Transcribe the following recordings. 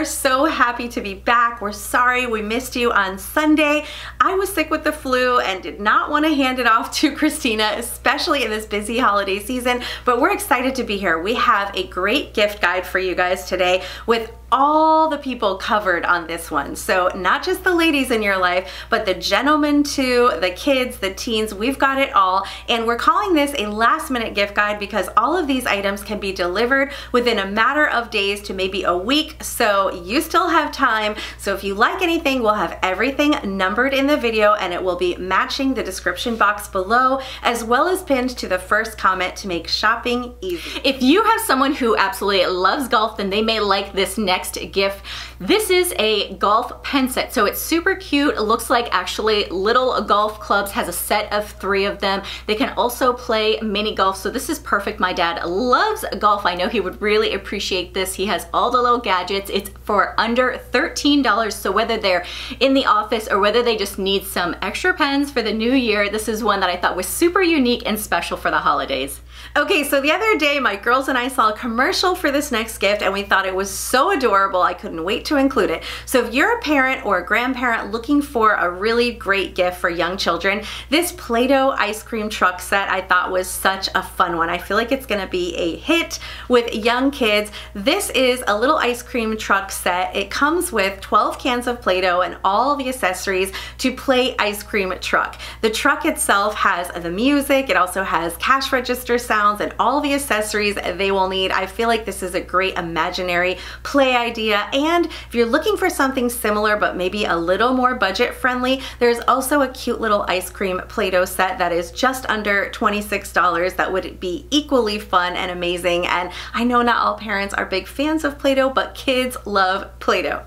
are so happy to be back. We're sorry we missed you on Sunday. I was sick with the flu and did not want to hand it off to Christina, especially in this busy holiday season, but we're excited to be here. We have a great gift guide for you guys today with all the people covered on this one. So not just the ladies in your life, but the gentlemen too, the kids, the teens, we've got it all. And we're calling this a last minute gift guide because all of these items can be delivered within a matter of days to maybe a week. So you still have time. So if you like anything, we'll have everything numbered in the video and it will be matching the description box below, as well as pinned to the first comment to make shopping easy. If you have someone who absolutely loves golf, then they may like this next next gift. This is a golf pen set. So it's super cute. It looks like actually little golf clubs, has a set of three of them. They can also play mini golf. So this is perfect. My dad loves golf. I know he would really appreciate this. He has all the little gadgets. It's for under $13. So whether they're in the office or whether they just need some extra pens for the new year, this is one that I thought was super unique and special for the holidays. Okay, so the other day my girls and I saw a commercial for this next gift and we thought it was so adorable I couldn't wait to include it. So if you're a parent or a grandparent looking for a really great gift for young children, this Play-Doh ice cream truck set I thought was such a fun one. I feel like it's gonna be a hit with young kids. This is a little ice cream truck set. It comes with 12 cans of Play-Doh and all the accessories to play ice cream truck. The truck itself has the music, it also has cash register sounds and all the accessories they will need. I feel like this is a great imaginary play idea. And if you're looking for something similar, but maybe a little more budget friendly, there's also a cute little ice cream Play-Doh set that is just under $26 that would be equally fun and amazing. And I know not all parents are big fans of Play-Doh, but kids love Play-Doh.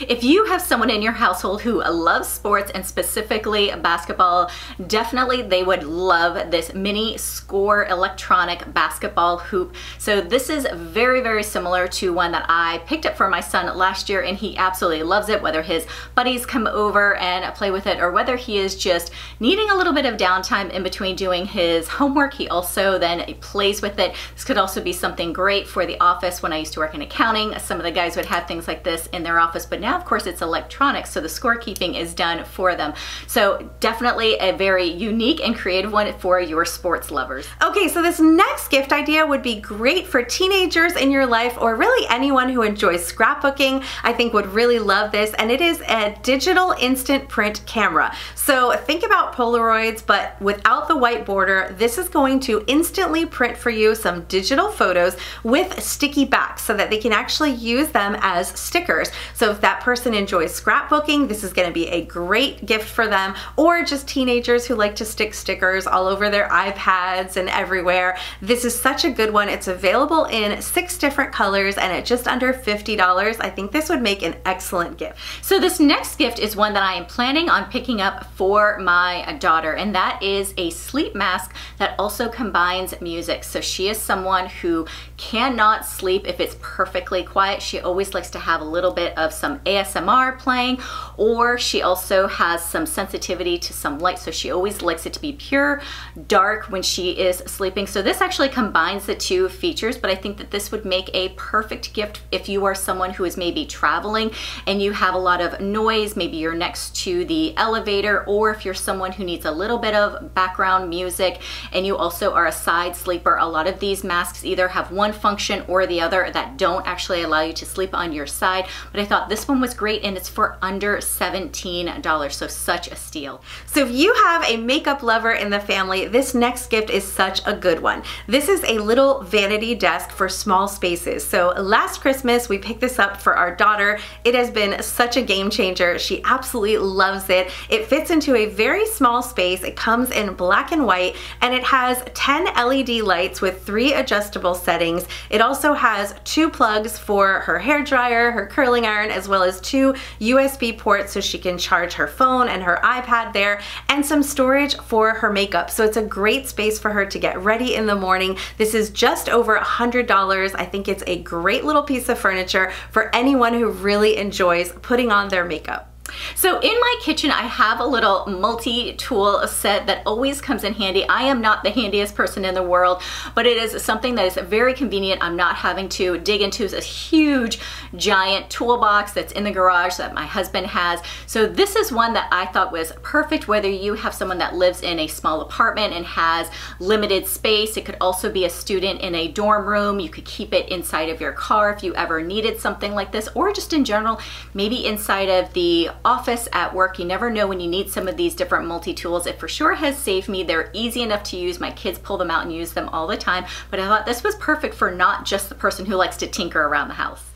If you have someone in your household who loves sports and specifically basketball, definitely they would love this mini score electronic basketball hoop. So this is very, very similar to one that I picked up for my son last year and he absolutely loves it, whether his buddies come over and play with it or whether he is just needing a little bit of downtime in between doing his homework. He also then plays with it. This could also be something great for the office when I used to work in accounting. Some of the guys would have things like this in their office, but now, of course, it's electronic, so the scorekeeping is done for them. So definitely a very unique and creative one for your sports lovers. Okay, so this next gift idea would be great for teenagers in your life or really anyone who enjoys scrapbooking. I think would really love this, and it is a digital instant print camera. So think about Polaroids, but without the white border, this is going to instantly print for you some digital photos with sticky backs so that they can actually use them as stickers. So if that that person enjoys scrapbooking, this is gonna be a great gift for them, or just teenagers who like to stick stickers all over their iPads and everywhere. This is such a good one. It's available in six different colors and at just under $50. I think this would make an excellent gift. So this next gift is one that I am planning on picking up for my daughter, and that is a sleep mask that also combines music. So she is someone who cannot sleep if it's perfectly quiet. She always likes to have a little bit of some ASMR playing, or she also has some sensitivity to some light, so she always likes it to be pure dark when she is sleeping. So this actually combines the two features, but I think that this would make a perfect gift if you are someone who is maybe traveling and you have a lot of noise, maybe you're next to the elevator, or if you're someone who needs a little bit of background music and you also are a side sleeper. A lot of these masks either have one function or the other that don't actually allow you to sleep on your side, but I thought this one was great and it's for under $17, so such a steal. So if you have a makeup lover in the family, this next gift is such a good one. This is a little vanity desk for small spaces. So last Christmas, we picked this up for our daughter. It has been such a game changer. She absolutely loves it. It fits into a very small space. It comes in black and white and it has 10 LED lights with three adjustable settings. It also has two plugs for her hair dryer, her curling iron, as well as two USB ports so she can charge her phone and her iPad there, and some storage for her makeup. So it's a great space for her to get ready in the morning. This is just over $100. I think it's a great little piece of furniture for anyone who really enjoys putting on their makeup. So in my kitchen, I have a little multi-tool set that always comes in handy. I am not the handiest person in the world, but it is something that is very convenient. I'm not having to dig into a huge, giant toolbox that's in the garage that my husband has. So this is one that I thought was perfect whether you have someone that lives in a small apartment and has limited space. It could also be a student in a dorm room. You could keep it inside of your car if you ever needed something like this, or just in general, maybe inside of the office at work. You never know when you need some of these different multi-tools. It for sure has saved me. They're easy enough to use. My kids pull them out and use them all the time. But I thought this was perfect for not just the person who likes to tinker around the house.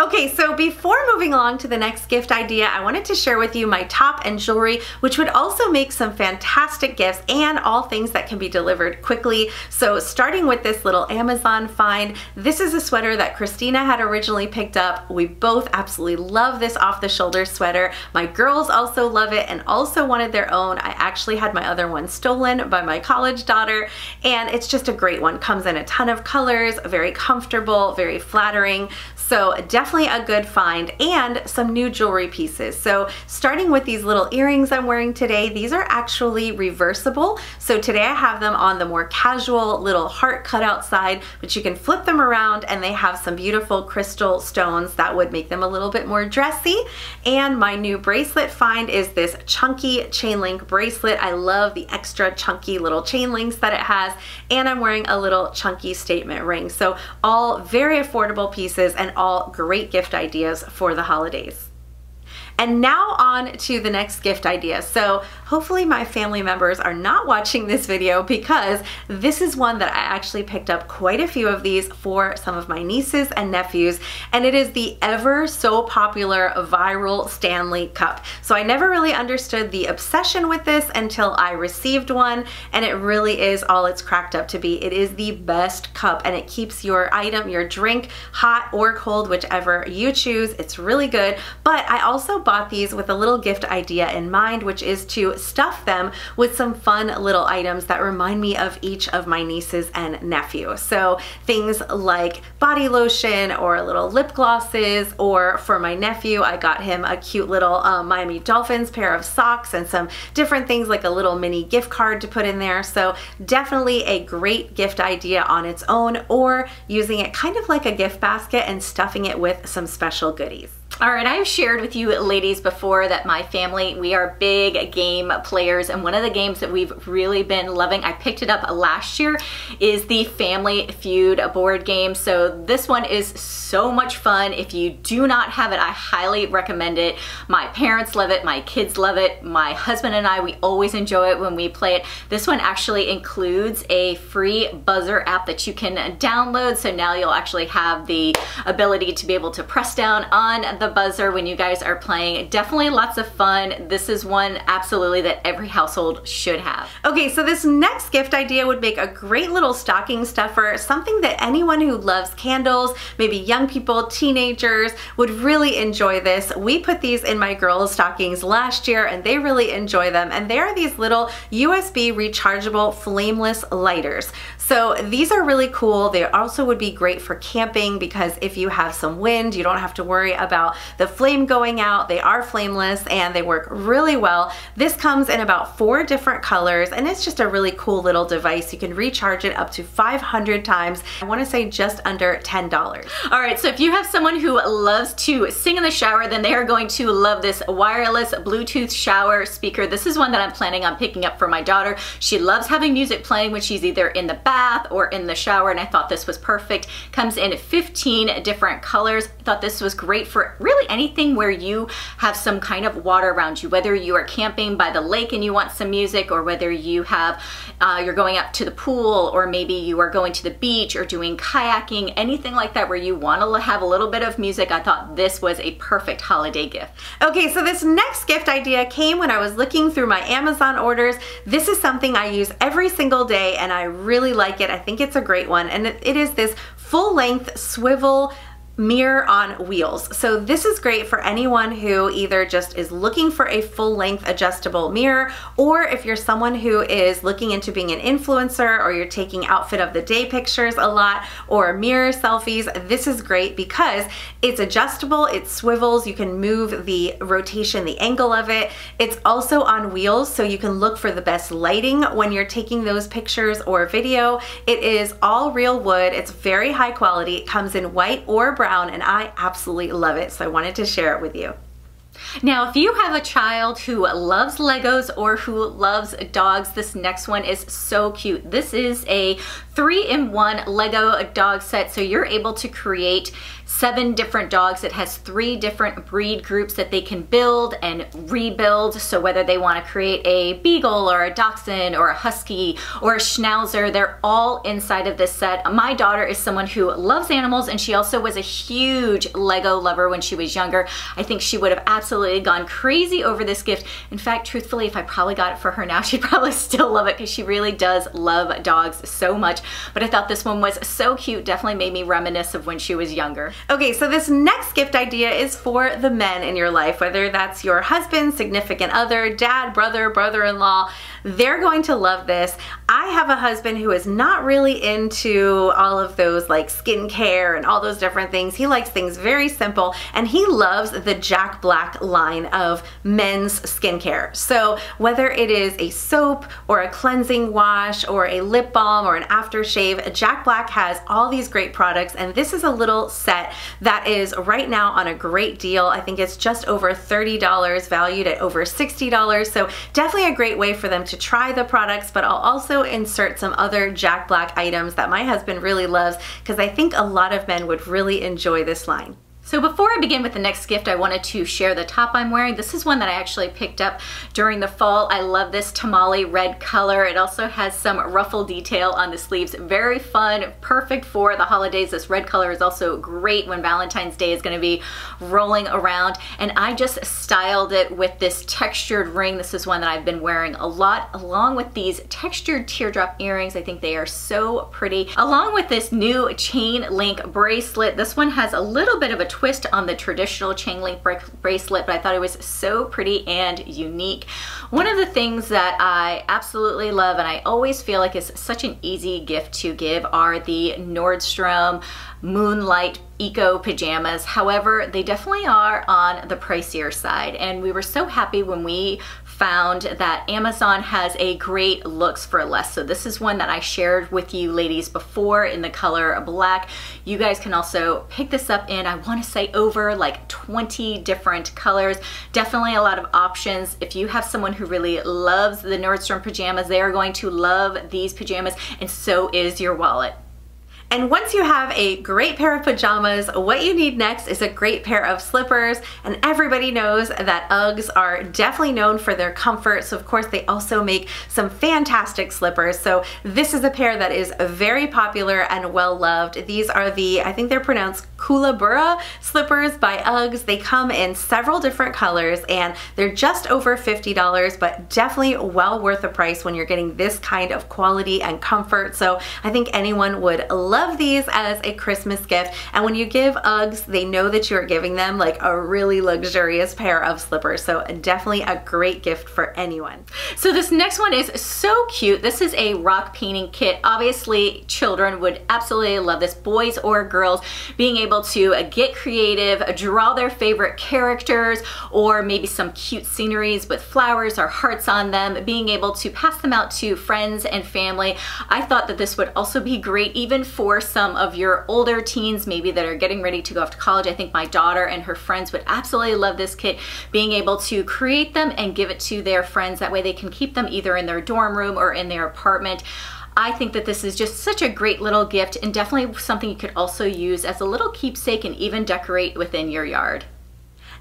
Okay, so before moving along to the next gift idea, I wanted to share with you my top and jewelry, which would also make some fantastic gifts and all things that can be delivered quickly. So starting with this little Amazon find, this is a sweater that Christina had originally picked up. We both absolutely love this off the shoulder sweater. My girls also love it and also wanted their own. I actually had my other one stolen by my college daughter and it's just a great one. Comes in a ton of colors, very comfortable, very flattering. So definitely a good find and some new jewelry pieces. So starting with these little earrings I'm wearing today, these are actually reversible. So today I have them on the more casual little heart cutout side, but you can flip them around and they have some beautiful crystal stones that would make them a little bit more dressy. And my new bracelet find is this chunky chain link bracelet. I love the extra chunky little chain links that it has. And I'm wearing a little chunky statement ring. So all very affordable pieces and all great gift ideas for the holidays. And now on to the next gift idea. So hopefully my family members are not watching this video because this is one that I actually picked up quite a few of these for some of my nieces and nephews. And it is the ever so popular viral Stanley Cup. So I never really understood the obsession with this until I received one. And it really is all it's cracked up to be. It is the best cup and it keeps your item, your drink, hot or cold, whichever you choose. It's really good. But I also bought these with a little gift idea in mind, which is to stuff them with some fun little items that remind me of each of my nieces and nephew. So things like body lotion or little lip glosses, or for my nephew, I got him a cute little um, Miami Dolphins pair of socks and some different things like a little mini gift card to put in there. So definitely a great gift idea on its own or using it kind of like a gift basket and stuffing it with some special goodies. All right, I've shared with you ladies before that my family, we are big game players and one of the games that we've really been loving, I picked it up last year, is the Family Feud board game. So this one is so much fun. If you do not have it, I highly recommend it. My parents love it, my kids love it, my husband and I, we always enjoy it when we play it. This one actually includes a free buzzer app that you can download. So now you'll actually have the ability to be able to press down on the buzzer when you guys are playing. Definitely lots of fun. This is one absolutely that every household should have. Okay, so this next gift idea would make a great little stocking stuffer, something that anyone who loves candles, maybe young people, teenagers, would really enjoy this. We put these in my girls' stockings last year and they really enjoy them. And they are these little USB rechargeable flameless lighters. So these are really cool. They also would be great for camping because if you have some wind, you don't have to worry about the flame going out. They are flameless and they work really well. This comes in about four different colors and it's just a really cool little device. You can recharge it up to 500 times. I wanna say just under $10. All right, so if you have someone who loves to sing in the shower, then they are going to love this wireless Bluetooth shower speaker. This is one that I'm planning on picking up for my daughter. She loves having music playing when she's either in the bath or in the shower, and I thought this was perfect. Comes in 15 different colors. Thought this was great for really anything where you have some kind of water around you, whether you are camping by the lake and you want some music, or whether you have, uh, you're going up to the pool, or maybe you are going to the beach or doing kayaking, anything like that where you want to have a little bit of music. I thought this was a perfect holiday gift. Okay, so this next gift idea came when I was looking through my Amazon orders. This is something I use every single day and I really like it. I think it's a great one. And it is this full length swivel mirror on wheels. So this is great for anyone who either just is looking for a full length adjustable mirror or if you're someone who is looking into being an influencer or you're taking outfit of the day pictures a lot or mirror selfies, this is great because it's adjustable, it swivels, you can move the rotation, the angle of it. It's also on wheels so you can look for the best lighting when you're taking those pictures or video. It is all real wood, it's very high quality, it comes in white or brown and I absolutely love it so I wanted to share it with you. Now, if you have a child who loves Legos or who loves dogs, this next one is so cute. This is a three-in-one Lego dog set, so you're able to create seven different dogs. It has three different breed groups that they can build and rebuild. So whether they want to create a Beagle or a Dachshund or a Husky or a Schnauzer, they're all inside of this set. My daughter is someone who loves animals and she also was a huge Lego lover when she was younger. I think she would have absolutely gone crazy over this gift. In fact, truthfully, if I probably got it for her now, she'd probably still love it because she really does love dogs so much. But I thought this one was so cute, definitely made me reminisce of when she was younger. Okay, so this next gift idea is for the men in your life, whether that's your husband, significant other, dad, brother, brother-in-law, they're going to love this. I have a husband who is not really into all of those like skincare and all those different things. He likes things very simple and he loves the Jack Black line of men's skincare. So whether it is a soap or a cleansing wash or a lip balm or an aftershave, Jack Black has all these great products and this is a little set that is right now on a great deal. I think it's just over $30 valued at over $60. So definitely a great way for them to try the products, but I'll also insert some other Jack Black items that my husband really loves because I think a lot of men would really enjoy this line. So before I begin with the next gift, I wanted to share the top I'm wearing. This is one that I actually picked up during the fall. I love this tamale red color. It also has some ruffle detail on the sleeves. Very fun, perfect for the holidays. This red color is also great when Valentine's Day is gonna be rolling around. And I just styled it with this textured ring. This is one that I've been wearing a lot, along with these textured teardrop earrings. I think they are so pretty. Along with this new chain link bracelet. This one has a little bit of a twist on the traditional chain link bracelet, but I thought it was so pretty and unique. One of the things that I absolutely love and I always feel like is such an easy gift to give are the Nordstrom Moonlight Eco pajamas. However, they definitely are on the pricier side and we were so happy when we found that Amazon has a great looks for less. So this is one that I shared with you ladies before in the color black. You guys can also pick this up in, I wanna say over like 20 different colors. Definitely a lot of options. If you have someone who really loves the Nordstrom pajamas, they are going to love these pajamas and so is your wallet. And once you have a great pair of pajamas, what you need next is a great pair of slippers. And everybody knows that Uggs are definitely known for their comfort. So of course they also make some fantastic slippers. So this is a pair that is very popular and well loved. These are the, I think they're pronounced Koolaburra slippers by Uggs. They come in several different colors and they're just over $50, but definitely well worth the price when you're getting this kind of quality and comfort. So I think anyone would love love these as a Christmas gift. And when you give Uggs, they know that you're giving them like a really luxurious pair of slippers. So definitely a great gift for anyone. So this next one is so cute. This is a rock painting kit. Obviously, children would absolutely love this, boys or girls, being able to uh, get creative, draw their favorite characters, or maybe some cute sceneries with flowers or hearts on them, being able to pass them out to friends and family. I thought that this would also be great even for for some of your older teens, maybe that are getting ready to go off to college. I think my daughter and her friends would absolutely love this kit, being able to create them and give it to their friends. That way they can keep them either in their dorm room or in their apartment. I think that this is just such a great little gift and definitely something you could also use as a little keepsake and even decorate within your yard.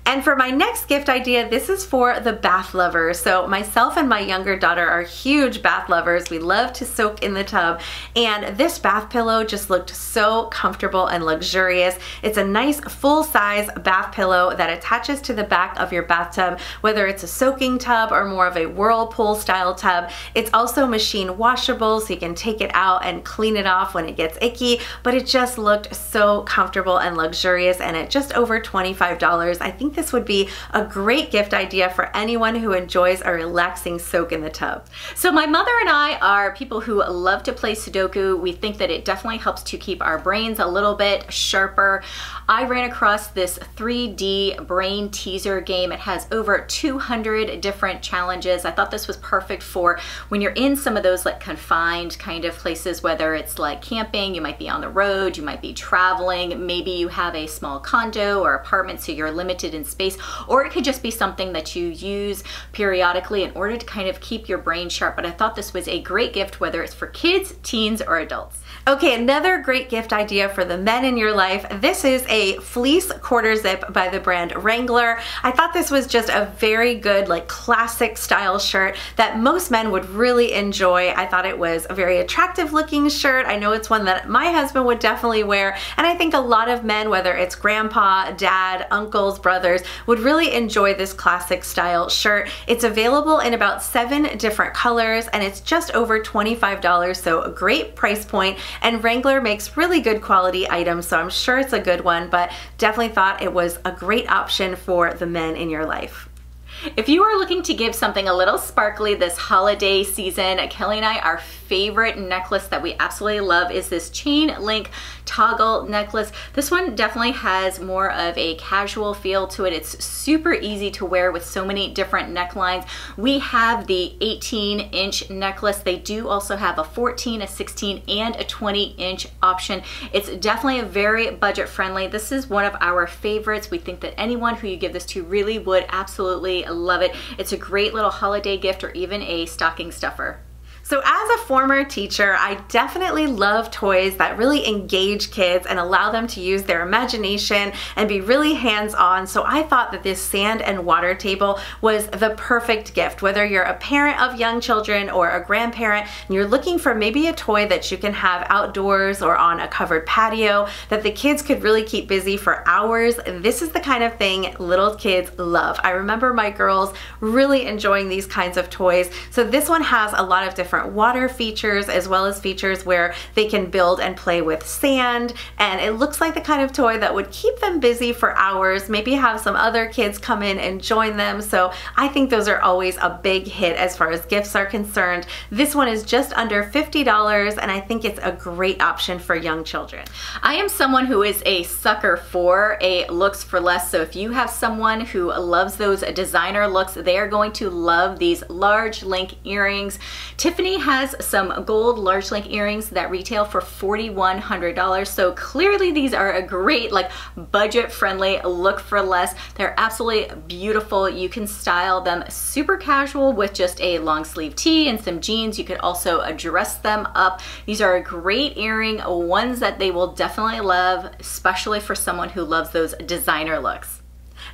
And for my next gift idea, this is for the bath lover. So myself and my younger daughter are huge bath lovers. We love to soak in the tub. And this bath pillow just looked so comfortable and luxurious. It's a nice full size bath pillow that attaches to the back of your bathtub, whether it's a soaking tub or more of a whirlpool style tub. It's also machine washable, so you can take it out and clean it off when it gets icky, but it just looked so comfortable and luxurious and at just over $25, I think this would be a great gift idea for anyone who enjoys a relaxing soak in the tub. So my mother and I are people who love to play Sudoku. We think that it definitely helps to keep our brains a little bit sharper. I ran across this 3D brain teaser game. It has over 200 different challenges. I thought this was perfect for when you're in some of those like confined kind of places, whether it's like camping, you might be on the road, you might be traveling, maybe you have a small condo or apartment so you're limited in space, or it could just be something that you use periodically in order to kind of keep your brain sharp. But I thought this was a great gift, whether it's for kids, teens, or adults. Okay, another great gift idea for the men in your life. This is a fleece quarter zip by the brand Wrangler. I thought this was just a very good, like classic style shirt that most men would really enjoy. I thought it was a very attractive looking shirt. I know it's one that my husband would definitely wear. And I think a lot of men, whether it's grandpa, dad, uncles, brothers, would really enjoy this classic style shirt. It's available in about seven different colors and it's just over $25, so a great price point and Wrangler makes really good quality items, so I'm sure it's a good one, but definitely thought it was a great option for the men in your life. If you are looking to give something a little sparkly this holiday season, Kelly and I our favorite necklace that we absolutely love is this chain link toggle necklace. This one definitely has more of a casual feel to it. It's super easy to wear with so many different necklines. We have the 18 inch necklace. They do also have a 14, a 16, and a 20 inch option. It's definitely a very budget friendly. This is one of our favorites. We think that anyone who you give this to really would absolutely love it. It's a great little holiday gift or even a stocking stuffer. So as a former teacher, I definitely love toys that really engage kids and allow them to use their imagination and be really hands-on. So I thought that this sand and water table was the perfect gift. Whether you're a parent of young children or a grandparent and you're looking for maybe a toy that you can have outdoors or on a covered patio that the kids could really keep busy for hours, this is the kind of thing little kids love. I remember my girls really enjoying these kinds of toys. So this one has a lot of different different water features as well as features where they can build and play with sand and it looks like the kind of toy that would keep them busy for hours, maybe have some other kids come in and join them. So I think those are always a big hit as far as gifts are concerned. This one is just under $50 and I think it's a great option for young children. I am someone who is a sucker for a looks for less. So if you have someone who loves those designer looks, they are going to love these large link earrings. Tiffany Tiffany has some gold large link earrings that retail for $4,100. So clearly these are a great like budget friendly look for less. They're absolutely beautiful. You can style them super casual with just a long sleeve tee and some jeans. You could also dress them up. These are a great earring, ones that they will definitely love, especially for someone who loves those designer looks.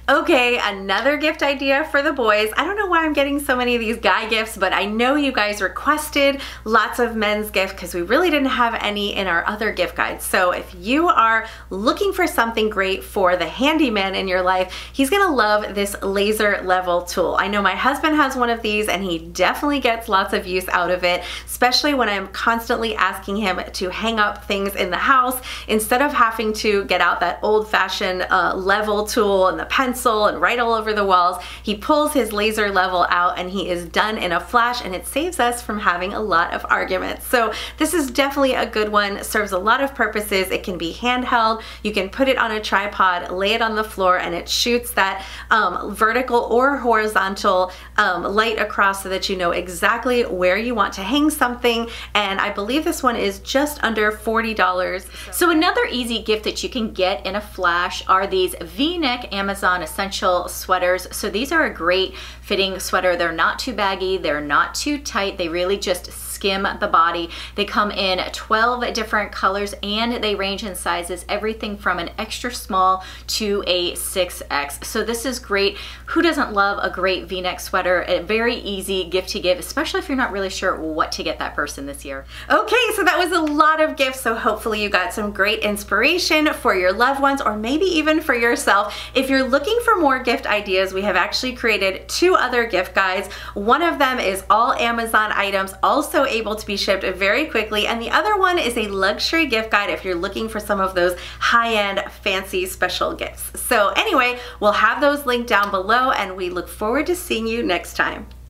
Okay, another gift idea for the boys. I don't know why I'm getting so many of these guy gifts, but I know you guys requested lots of men's gifts because we really didn't have any in our other gift guides. So if you are looking for something great for the handyman in your life, he's gonna love this laser level tool. I know my husband has one of these and he definitely gets lots of use out of it, especially when I'm constantly asking him to hang up things in the house instead of having to get out that old fashioned uh, level tool and the pencil and write all over the walls. He pulls his laser level out and he is done in a flash and it saves us from having a lot of arguments. So this is definitely a good one, serves a lot of purposes. It can be handheld, you can put it on a tripod, lay it on the floor and it shoots that um, vertical or horizontal um, light across so that you know exactly where you want to hang something. And I believe this one is just under $40. So another easy gift that you can get in a flash are these V-neck Amazon essential sweaters. So these are a great fitting sweater. They're not too baggy, they're not too tight. They really just skim the body. They come in 12 different colors and they range in sizes, everything from an extra small to a 6X. So this is great. Who doesn't love a great v-neck sweater? A very easy gift to give, especially if you're not really sure what to get that person this year. Okay, so that was a lot of gifts. So hopefully you got some great inspiration for your loved ones or maybe even for yourself. If you're looking for more gift ideas, we have actually created two other gift guides. One of them is all Amazon items, also able to be shipped very quickly. And the other one is a luxury gift guide if you're looking for some of those high-end fancy special gifts. So anyway, we'll have those linked down below and we look forward to seeing you next time.